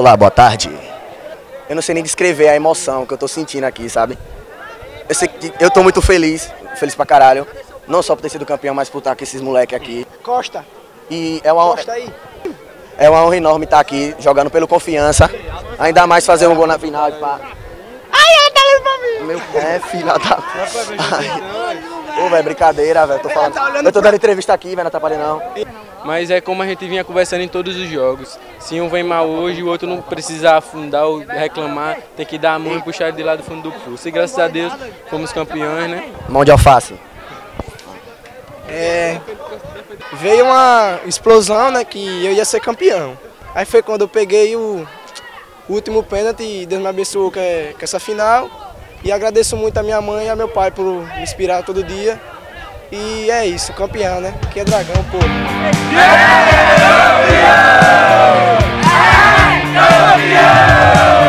Olá, boa tarde. Eu não sei nem descrever a emoção que eu tô sentindo aqui, sabe? Eu sei que eu tô muito feliz, feliz pra caralho. Não só por ter sido campeão, mas por estar com esses moleques aqui. Costa, E é uma, Costa aí. é uma honra enorme estar aqui jogando pelo confiança. Ainda mais fazer um gol na final e pá. Ai, ela tá olhando pra mim! Meu é, filha da. Ai. Ô, velho, brincadeira, velho. Tô falando. Eu tô dando entrevista aqui, velho, não atrapalha não. Mas é como a gente vinha conversando em todos os jogos. Se um vem mal hoje, o outro não precisa afundar ou reclamar, tem que dar a mão e puxar ele de lá do fundo do poço. E graças a Deus fomos campeões, né? Mão de alface. É, veio uma explosão, né, que eu ia ser campeão. Aí foi quando eu peguei o último pênalti e Deus me abençoou com essa final. E agradeço muito a minha mãe e a meu pai por me inspirar todo dia. E é isso, campeão, né? Que é dragão, pô. É campeão! É campeão!